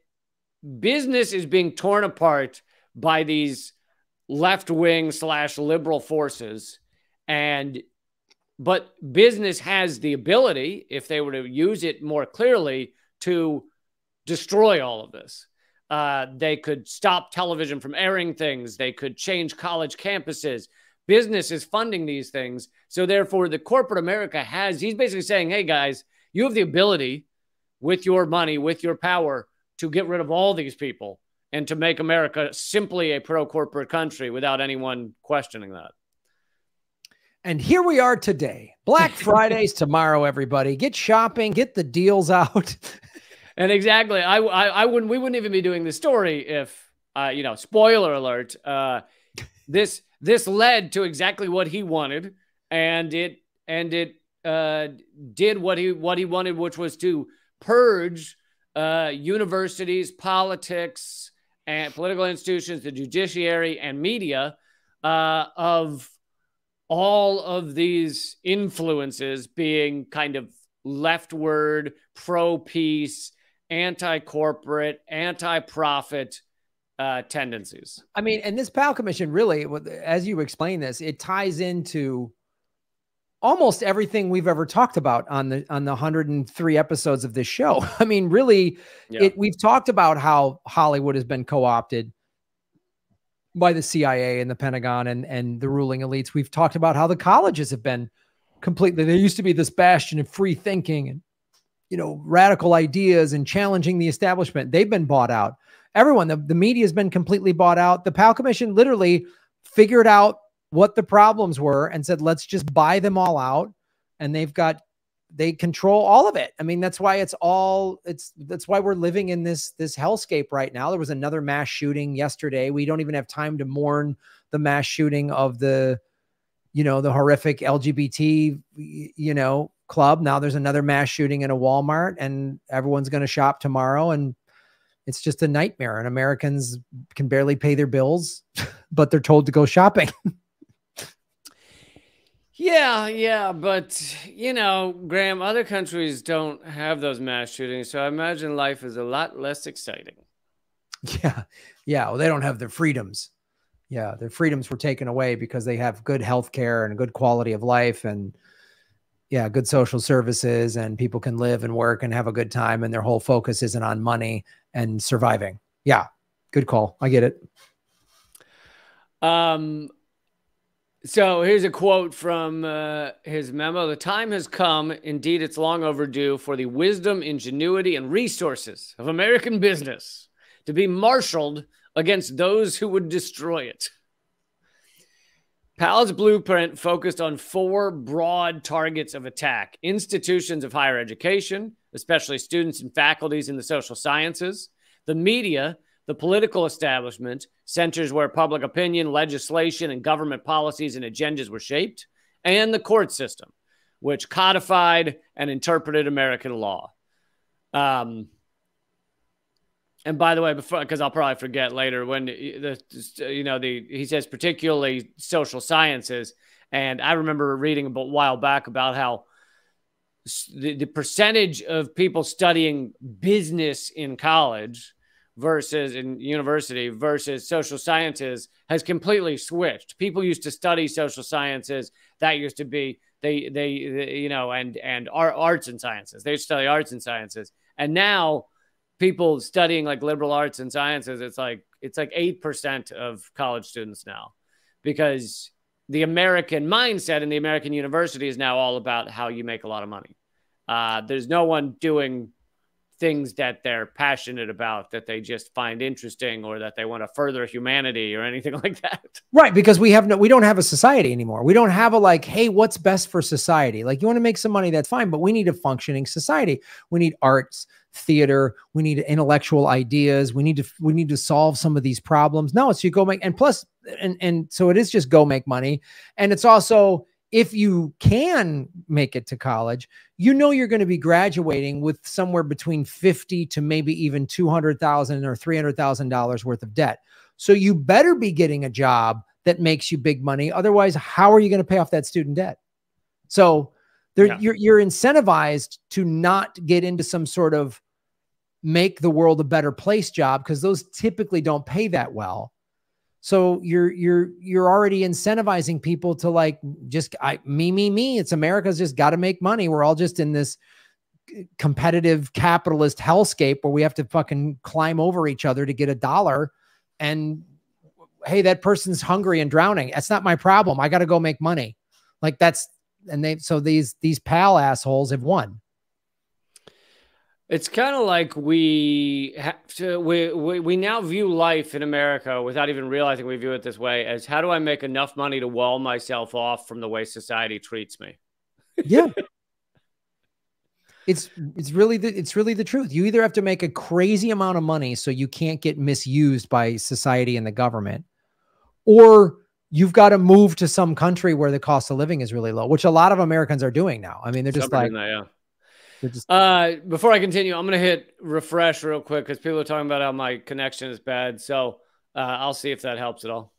business is being torn apart by these left wing slash liberal forces, and but business has the ability, if they were to use it more clearly, to destroy all of this. Uh, they could stop television from airing things. They could change college campuses. Business is funding these things. So, therefore, the corporate America has, he's basically saying, hey, guys, you have the ability with your money, with your power to get rid of all these people and to make America simply a pro corporate country without anyone questioning that. And here we are today. Black Friday's tomorrow, everybody. Get shopping, get the deals out. and exactly, I, I, I wouldn't. We wouldn't even be doing this story if, uh, you know, spoiler alert. Uh, this this led to exactly what he wanted, and it and it uh, did what he what he wanted, which was to purge uh, universities, politics, and political institutions, the judiciary, and media uh, of all of these influences being kind of leftward, pro peace, anti corporate, anti profit uh, tendencies. I mean, and this Powell Commission really, as you explain this, it ties into almost everything we've ever talked about on the on the 103 episodes of this show. I mean, really, yeah. it we've talked about how Hollywood has been co-opted by the CIA and the Pentagon and and the ruling elites. We've talked about how the colleges have been completely. They used to be this bastion of free thinking and you know, radical ideas and challenging the establishment. They've been bought out. Everyone, the, the media has been completely bought out. The Powell Commission literally figured out what the problems were and said, let's just buy them all out. And they've got, they control all of it. I mean, that's why it's all, it's, that's why we're living in this, this hellscape right now. There was another mass shooting yesterday. We don't even have time to mourn the mass shooting of the, you know, the horrific LGBT, you know, club. Now there's another mass shooting in a Walmart and everyone's going to shop tomorrow. And it's just a nightmare. And Americans can barely pay their bills, but they're told to go shopping. yeah, yeah. But, you know, Graham, other countries don't have those mass shootings. So I imagine life is a lot less exciting. Yeah. Yeah. Well, they don't have their freedoms. Yeah. Their freedoms were taken away because they have good health care and a good quality of life. And, yeah, good social services and people can live and work and have a good time and their whole focus isn't on money and surviving. Yeah. Good call. I get it. Um so here's a quote from uh, his memo. The time has come, indeed, it's long overdue, for the wisdom, ingenuity, and resources of American business to be marshaled against those who would destroy it. Powell's blueprint focused on four broad targets of attack institutions of higher education, especially students and faculties in the social sciences, the media, the political establishment, centers where public opinion, legislation, and government policies and agendas were shaped, and the court system, which codified and interpreted American law. Um, and by the way, before because I'll probably forget later when the you know the he says particularly social sciences, and I remember reading a while back about how the, the percentage of people studying business in college versus in university versus social sciences has completely switched. People used to study social sciences. That used to be they they, they you know and and arts and sciences. They study arts and sciences, and now people studying like liberal arts and sciences, it's like it's like eight percent of college students now, because the American mindset in the American university is now all about how you make a lot of money. Uh, there's no one doing things that they're passionate about that they just find interesting or that they want to further humanity or anything like that. Right, because we have no we don't have a society anymore. We don't have a like, hey, what's best for society? Like you want to make some money, that's fine, but we need a functioning society. We need arts, theater, we need intellectual ideas. We need to we need to solve some of these problems. No, it's you go make and plus and and so it is just go make money. And it's also if you can make it to college, you know you're going to be graduating with somewhere between 50 to maybe even 200,000 or $300,000 worth of debt. So you better be getting a job that makes you big money. Otherwise, how are you going to pay off that student debt? So yeah. you're, you're incentivized to not get into some sort of make the world a better place job because those typically don't pay that well. So you're you're you're already incentivizing people to like just I me me me. It's America's just got to make money. We're all just in this uh, competitive capitalist hellscape where we have to fucking climb over each other to get a dollar. And hey, that person's hungry and drowning. That's not my problem. I got to go make money. Like that's and they so these these Powell assholes have won. It's kind of like we have to, we, we, we now view life in America without even realizing we view it this way as how do I make enough money to wall myself off from the way society treats me? Yeah. it's it's really the it's really the truth. You either have to make a crazy amount of money so you can't get misused by society and the government, or you've got to move to some country where the cost of living is really low, which a lot of Americans are doing now. I mean, they're just like, that, yeah. Just... Uh, before I continue, I'm gonna hit refresh real quick because people are talking about how my connection is bad. So uh, I'll see if that helps at all.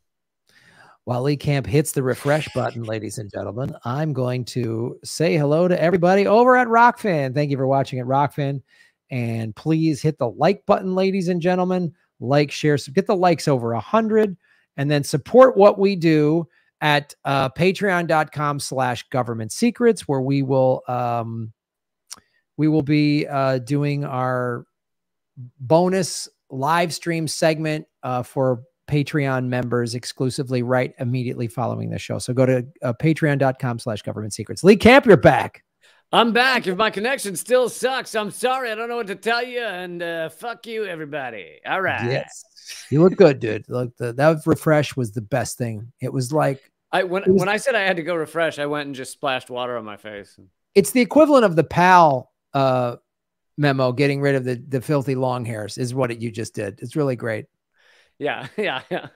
While Lee Camp hits the refresh button, ladies and gentlemen, I'm going to say hello to everybody over at Rokfin. Thank you for watching at Rokfin. And please hit the like button, ladies and gentlemen. Like, share, so get the likes over a hundred, and then support what we do at uh, patreon.com slash government secrets, where we will um, we will be uh, doing our bonus live stream segment uh, for Patreon members exclusively right immediately following the show. So go to uh, patreon.com slash government secrets. Lee Camp, you're back. I'm back. If my connection still sucks, I'm sorry. I don't know what to tell you. And uh, fuck you, everybody. All right. Yes. You look good, dude. Look, the, that refresh was the best thing. It was like I when was, when I said I had to go refresh, I went and just splashed water on my face. It's the equivalent of the Powell uh, memo, getting rid of the the filthy long hairs, is what it, you just did. It's really great. Yeah, yeah, yeah.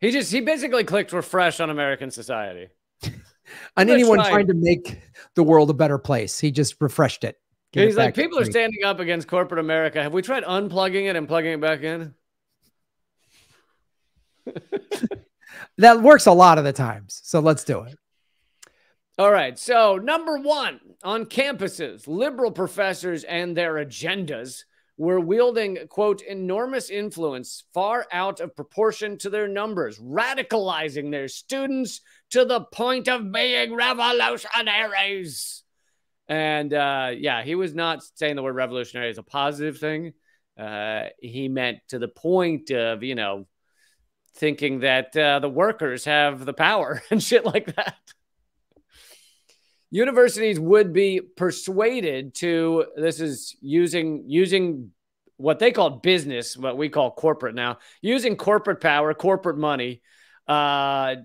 He just he basically clicked refresh on American society. on anyone try. trying to make the world a better place, he just refreshed it. He's it like, people are standing up against corporate America. Have we tried unplugging it and plugging it back in? that works a lot of the times. So let's do it. All right. So, number one on campuses, liberal professors and their agendas were wielding, quote, enormous influence far out of proportion to their numbers, radicalizing their students to the point of being revolutionaries. And uh, yeah, he was not saying the word revolutionary is a positive thing. Uh, he meant to the point of, you know, thinking that uh, the workers have the power and shit like that. Universities would be persuaded to this is using using what they call business, what we call corporate now, using corporate power, corporate money. Uh,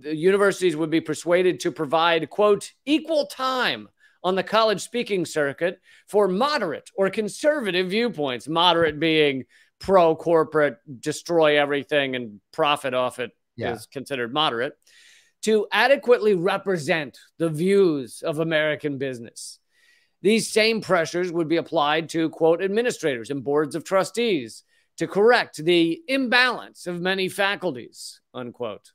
the universities would be persuaded to provide quote equal time on the college speaking circuit for moderate or conservative viewpoints. Moderate being pro corporate, destroy everything and profit off it yeah. is considered moderate, to adequately represent the views of American business. These same pressures would be applied to, quote, administrators and boards of trustees to correct the imbalance of many faculties, unquote.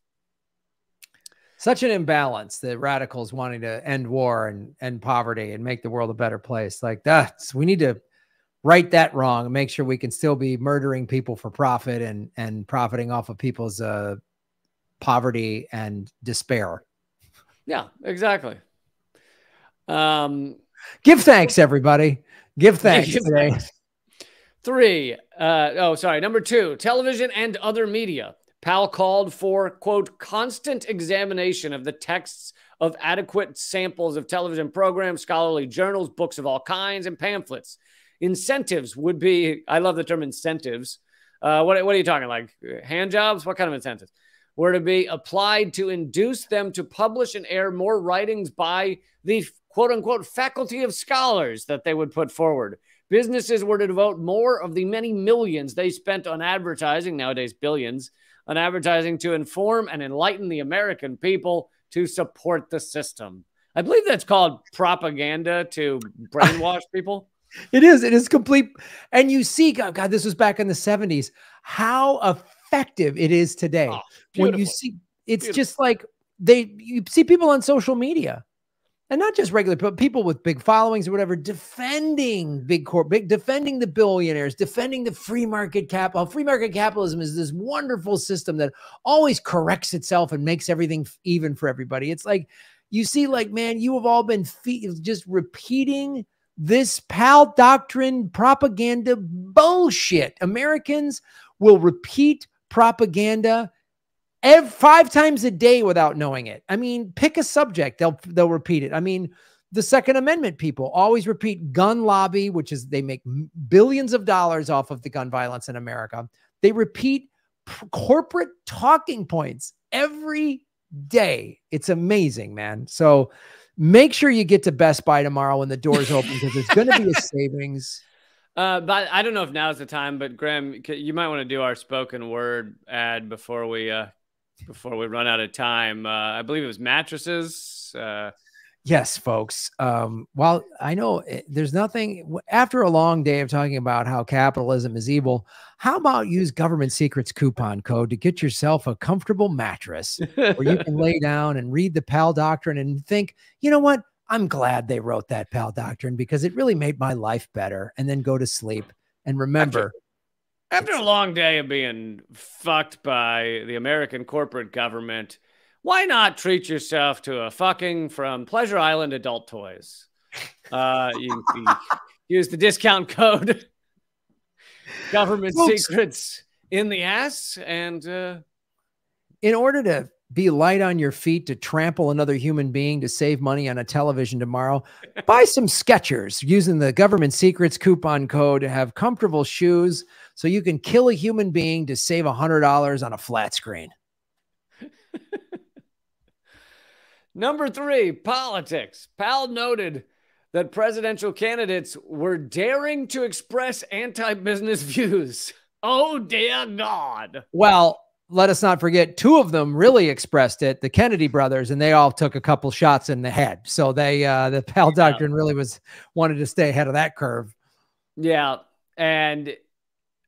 Such an imbalance that radicals wanting to end war and end poverty and make the world a better place. Like that's we need to right that wrong and make sure we can still be murdering people for profit and and profiting off of people's uh, poverty and despair. Yeah, exactly. Um, give thanks, everybody. Give thanks give today. Thanks. Three. Uh, oh, sorry. Number two, television and other media. Powell called for, quote, constant examination of the texts of adequate samples of television programs, scholarly journals, books of all kinds, and pamphlets Incentives would be, I love the term incentives. Uh, what, what are you talking like hand jobs? What kind of incentives? Were to be applied to induce them to publish and air more writings by the quote unquote faculty of scholars that they would put forward. Businesses were to devote more of the many millions they spent on advertising, nowadays billions, on advertising to inform and enlighten the American people to support the system. I believe that's called propaganda to brainwash people. It is. It is complete. And you see, God, God, this was back in the 70s, how effective it is today. Oh, when you see, it's beautiful. just like they, you see people on social media and not just regular but people with big followings or whatever defending big corp big defending the billionaires defending the free market capital uh, free market capitalism is this wonderful system that always corrects itself and makes everything even for everybody it's like you see like man you have all been just repeating this Powell doctrine propaganda bullshit. Americans will repeat propaganda every, five times a day without knowing it. I mean, pick a subject, they'll they'll repeat it. I mean, the Second Amendment people always repeat gun lobby, which is they make billions of dollars off of the gun violence in America. They repeat corporate talking points every day. It's amazing, man. So Make sure you get to Best Buy tomorrow when the doors open because there's going to be a savings. Uh, but I don't know if now is the time. But Graham, you might want to do our spoken word ad before we uh, before we run out of time. Uh, I believe it was mattresses. Uh, Yes, folks. Um, while I know eh, there's nothing after a long day of talking about how capitalism is evil, how about use government secrets coupon code to get yourself a comfortable mattress where you can lay down and read the Powell Doctrine and think, you know what? I'm glad they wrote that Powell Doctrine because it really made my life better. And then go to sleep and remember. After, after a long day of being fucked by the American corporate government why not treat yourself to a fucking from Pleasure Island adult toys? Uh, you, you use the discount code government Folks, secrets in the ass and uh, in order to be light on your feet to trample another human being to save money on a television tomorrow buy some skechers using the government secrets coupon code to have comfortable shoes so you can kill a human being to save a hundred dollars on a flat screen Number three, politics. Powell noted that presidential candidates were daring to express anti business views. Oh, dear God. Well, let us not forget two of them really expressed it the kennedy brothers and they all took a couple shots in the head. So they uh the Powell doctrine really was wanted to stay ahead of that curve. Yeah and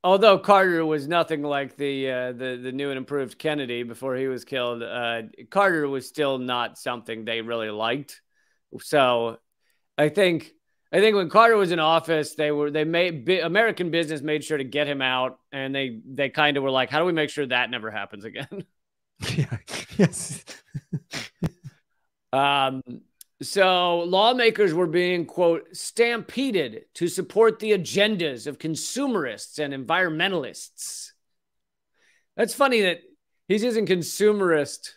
although Carter was nothing like the uh, the the new and improved Kennedy before he was killed, uh, Carter was still not something they really liked. So I think I think when Carter was in office, they were they made American business made sure to get him out, and they they kind of were like, how do we make sure that never happens again? Yeah. Yes. um. So lawmakers were being quote stampeded to support the agendas of consumerists and environmentalists. That's funny that he's using consumerist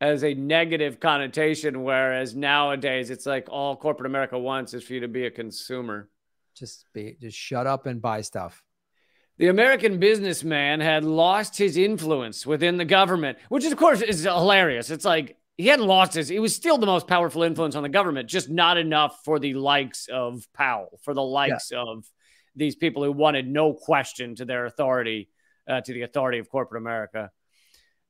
as a negative connotation, whereas nowadays it's like all corporate America wants is for you to be a consumer. Just be just shut up and buy stuff. The American businessman had lost his influence within the government, which of course is hilarious. It's like he hadn't lost his, he was still the most powerful influence on the government, just not enough for the likes of Powell, for the likes yeah. of these people who wanted no question to their authority, uh, to the authority of corporate America.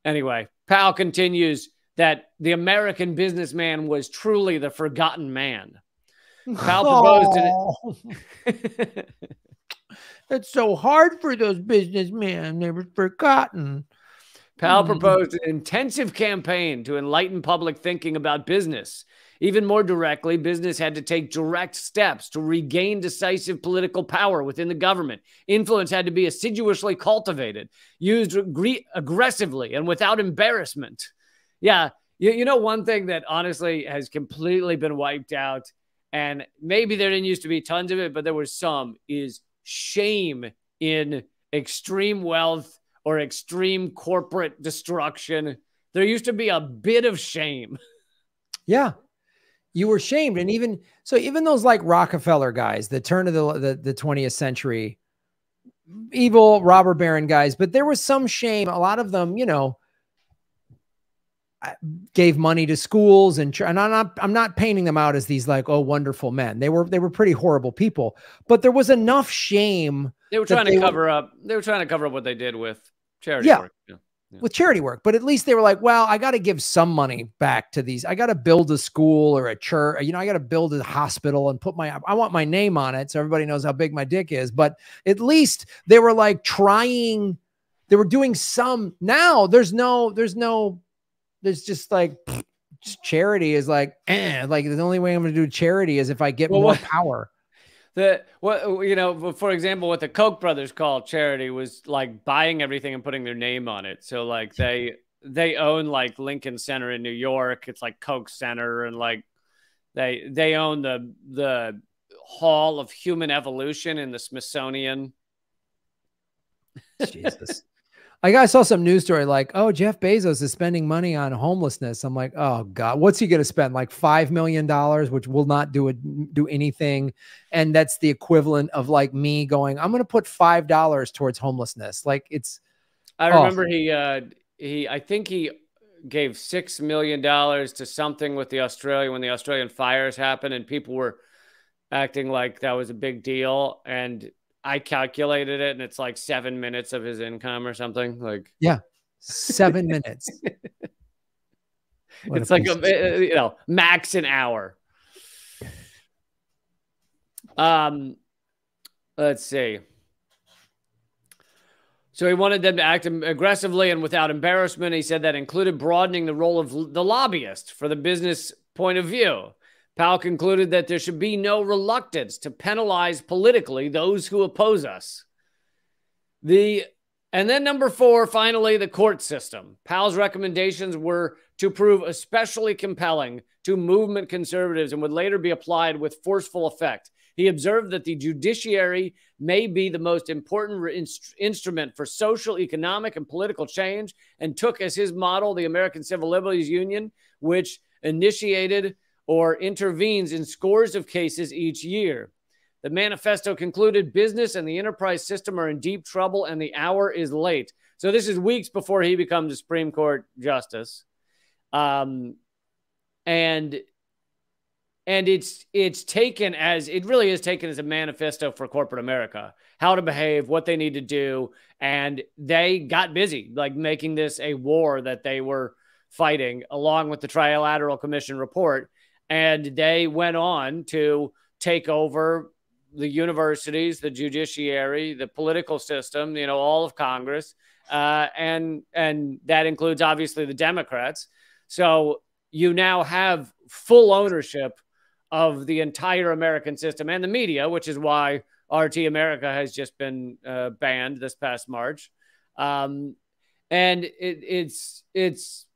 Anyway, Powell continues that the American businessman was truly the forgotten man. Powell proposed it. it's so hard for those businessmen. They were forgotten. Powell mm. proposed an intensive campaign to enlighten public thinking about business. Even more directly, business had to take direct steps to regain decisive political power within the government. Influence had to be assiduously cultivated, used aggressively, and without embarrassment. Yeah. You, you know, one thing that honestly has completely been wiped out, and maybe there didn't used to be tons of it, but there was some, is shame in extreme wealth or extreme corporate destruction. There used to be a bit of shame. Yeah. You were shamed. And even so, even those like Rockefeller guys, the turn of the, the, the 20th century, evil robber baron guys, but there was some shame. A lot of them, you know, gave money to schools and and I'm not I'm not painting them out as these like oh wonderful men. They were they were pretty horrible people, but there was enough shame. They were trying to cover were, up. They were trying to cover up what they did with charity yeah. work. Yeah. Yeah. With charity work, but at least they were like, well, I got to give some money back to these. I got to build a school or a church. You know, I got to build a hospital and put my, I want my name on it so everybody knows how big my dick is. But at least they were like trying, they were doing some. Now there's no, there's no there's just like just charity is like eh, like the only way I'm going to do charity is if I get well, more what, power. The what you know, for example, what the Koch brothers called charity was like buying everything and putting their name on it. So like they they own like Lincoln Center in New York. It's like Koch Center and like they they own the the Hall of Human Evolution in the Smithsonian. Jesus. Like I saw some news story like, oh, Jeff Bezos is spending money on homelessness. I'm like, oh God, what's he going to spend? Like five million dollars, which will not do it, do anything, and that's the equivalent of like me going, I'm going to put five dollars towards homelessness. Like it's. I remember he, uh, he, I think he gave six million dollars to something with the Australia when the Australian fires happened, and people were acting like that was a big deal, and I calculated it and it's like seven minutes of his income or something. Like, yeah, seven minutes. it's like, a, you know, max an hour. Um, let's see. So he wanted them to act aggressively and without embarrassment. He said that included broadening the role of the lobbyist for the business point of view. Powell concluded that there should be no reluctance to penalize politically those who oppose us. The and then number 4 finally the court system. Powell's recommendations were to prove especially compelling to movement conservatives and would later be applied with forceful effect. He observed that the judiciary may be the most important inst- instrument for social, economic, and political change, and took as his model the American Civil Liberties Union, which initiated or intervenes in scores of cases each year. The manifesto concluded business and the enterprise system are in deep trouble and the hour is late. So this is weeks before he becomes a Supreme Court justice. Um, and and it's it's taken as it really is taken as a manifesto for corporate America, how to behave, what they need to do, and they got busy like making this a war that they were fighting along with the Trilateral Commission report and they went on to take over the universities, the judiciary, the political system, you know, all of Congress, uh, and and that includes obviously the Democrats. So you now have full ownership of the entire American system and the media, which is why RT America has just been uh, banned this past March. Um, and it, it's it's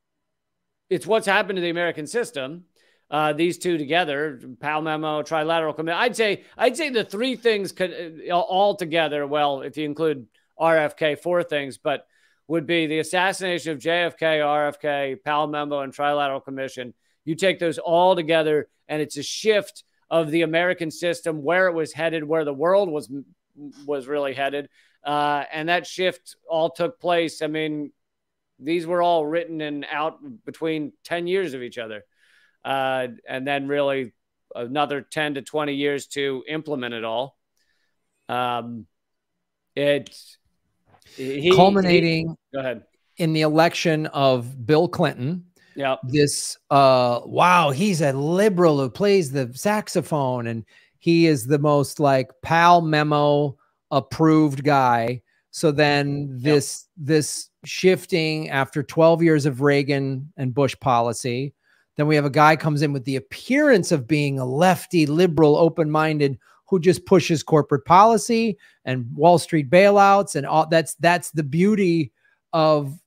it's what's happened to the American system. Uh, these two together, Powell memo, trilateral committee. I'd say I'd say the three things could uh, all together. Well, if you include RFK, four things, but would be the assassination of JFK, RFK, Powell memo, and trilateral commission. You take those all together, and it's a shift of the American system, where it was headed, where the world was was really headed, uh, and that shift all took place. I mean, these were all written and out between 10 years of each other. Uh, and then really another 10 to 20 years to implement it all. Um, it's he, culminating he, go ahead. in the election of Bill Clinton. Yeah. This uh wow, he's a liberal who plays the saxophone and he is the most like Powell memo approved guy. So then this yep. this shifting after 12 years of Reagan and Bush policy. Then we have a guy comes in with the appearance of being a lefty, liberal, open-minded who just pushes corporate policy and Wall Street bailouts and all that's that's the beauty of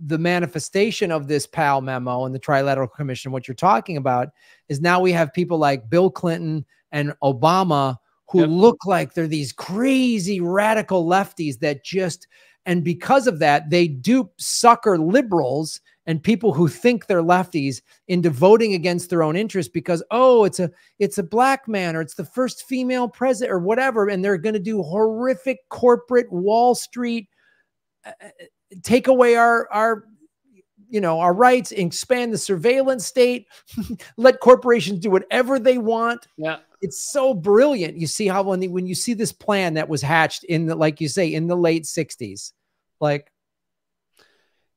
the manifestation of this Powell memo and the Trilateral Commission. What you're talking about is now we have people like Bill Clinton and Obama who yep. look like they're these crazy radical lefties that just and because of that they dupe sucker liberals and people who think they're lefties into voting against their own interests because oh it's a it's a black man or it's the first female president or whatever and they're going to do horrific corporate wall street uh, uh, take away our our you know our rights expand the surveillance state let corporations do whatever they want yeah it's so brilliant. You see how when the, when you see this plan that was hatched in the like you say in the late '60s, like,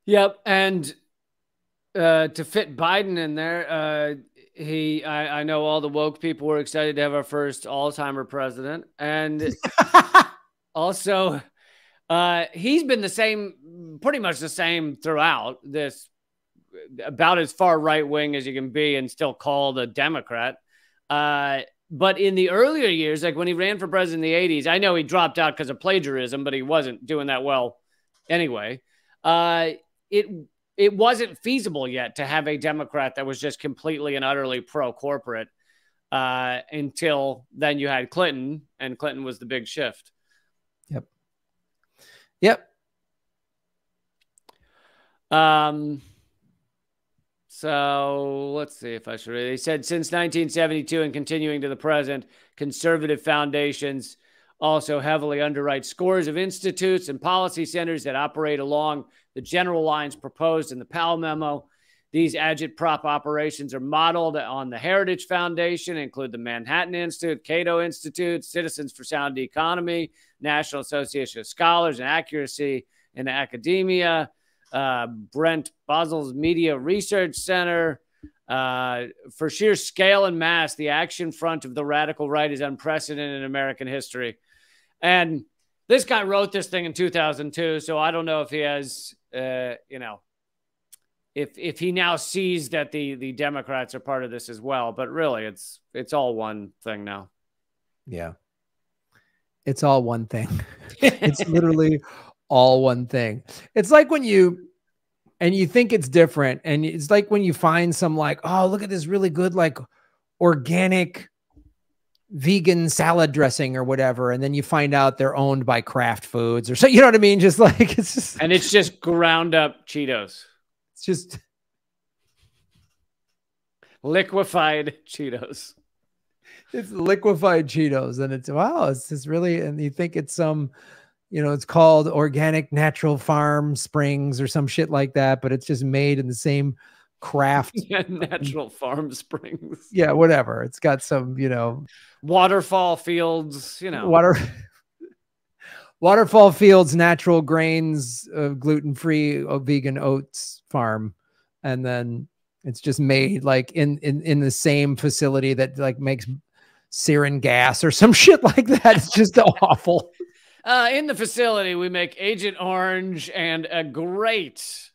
yep, and uh, to fit Biden in there, uh, he I, I know all the woke people were excited to have our first Alzheimer president, and also uh, he's been the same, pretty much the same throughout this, about as far right wing as you can be, and still called a Democrat. Uh, but in the earlier years, like when he ran for president in the 80s, I know he dropped out because of plagiarism, but he wasn't doing that well anyway. Uh, it it wasn't feasible yet to have a Democrat that was just completely and utterly pro corporate uh, until then you had Clinton, and Clinton was the big shift. Yep. Yep. Um, so let's see if I should. They said since 1972 and continuing to the present, conservative foundations also heavily underwrite scores of institutes and policy centers that operate along the general lines proposed in the Powell memo. These agitprop operations are modeled on the Heritage Foundation, include the Manhattan Institute, Cato Institute, Citizens for Sound Economy, National Association of Scholars and Accuracy in Academia, uh, Brent Bozell's Media Research Center. Uh, for sheer scale and mass, the action front of the radical right is unprecedented in American history. And this guy wrote this thing in 2002, so I don't know if he has, uh, you know, if if he now sees that the the Democrats are part of this as well. But really, it's it's all one thing now. Yeah, it's all one thing. it's literally all one thing. It's like when you and you think it's different and it's like when you find some like, oh, look at this really good like organic vegan salad dressing or whatever and then you find out they're owned by Kraft Foods or so you know what I mean just like it's just and it's just ground up Cheetos. It's just liquefied Cheetos. It's liquefied Cheetos and it's wow, it's just really and you think it's some you know, it's called Organic Natural Farm Springs or some shit like that, but it's just made in the same craft. Yeah, natural Farm Springs. Yeah, whatever. It's got some, you know, waterfall fields, you know, water. Waterfall Fields Natural Grains, uh, gluten free uh, vegan oats farm, and then it's just made like in in in the same facility that like makes sarin gas or some shit like that. It's just awful. Uh, in the facility, we make Agent Orange and a great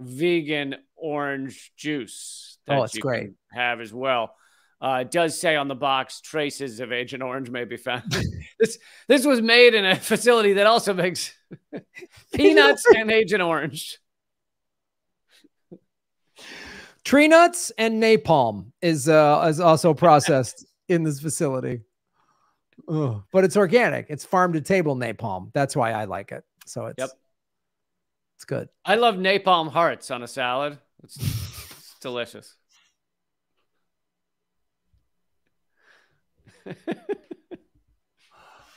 vegan orange juice. oh, it's great. Have as well. Uh, it does say on the box traces of Agent Orange may be found. this this was made in a facility that also makes peanuts and Agent Orange. Tree nuts and napalm is uh, is also processed in this facility. Ugh. But it's organic. It's farm to table napalm. That's why I like it. So it's Yep. It's good. I love napalm hearts on a salad. It's, it's delicious.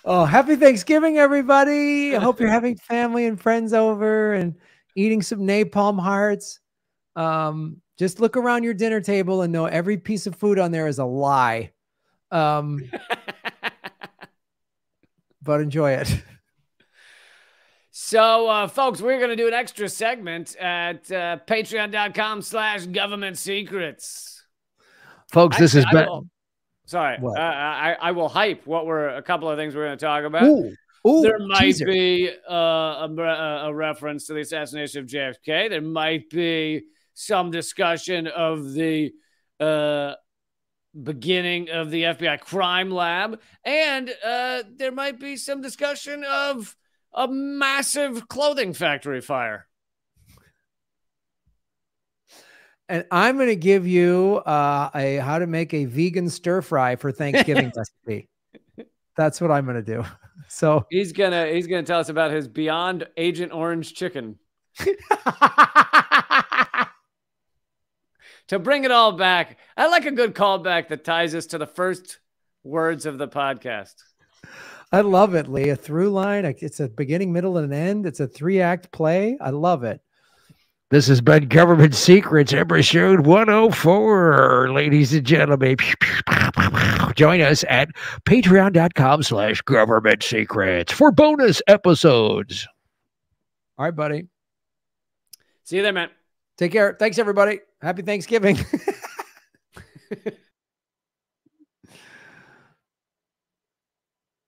Oh, happy Thanksgiving, everybody. I hope you're having family and friends over and eating some napalm hearts. Um, just look around your dinner table and know every piece of food on there is a lie. Um, but enjoy it. So, uh, folks, we're going to do an extra segment at uh, patreon.com slash government secrets. Folks, this has I will- sorry. Uh, I, I will hype what were a couple of things we're going to talk about. Ooh, ooh, there might teaser. be uh, a, a, a reference to the assassination of JFK. There might be some discussion of the uh, beginning of the FBI crime lab. And uh, there might be some discussion of a massive clothing factory fire. And I'm going to give you uh, a how to make a vegan stir fry for Thanksgiving recipe. That's what I'm going to do. So He's gonna he's gonna tell us about his Beyond Agent Orange chicken. To bring it all back, I like a good callback that ties us to the first words of the podcast. I love it, Lee. A through line. It's a beginning, middle, and an end. It's a three act play. I love it. This has been Government Secrets, episode 104, ladies and gentlemen. Join us at patreon.com slash government secrets for bonus episodes. All right, buddy. See you there, man. Take care. Thanks, everybody. Happy Thanksgiving.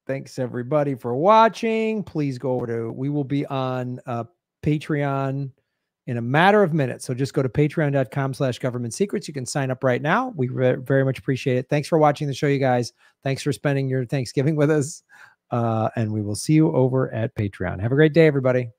Thanks, everybody, for watching. Please go over to, we will be on uh, Patreon in a matter of minutes. So just go to patreon.com slash government secrets. You can sign up right now. We very much appreciate it. Thanks for watching the show, you guys. Thanks for spending your Thanksgiving with us. Uh, and we will see you over at Patreon. Have a great day, everybody.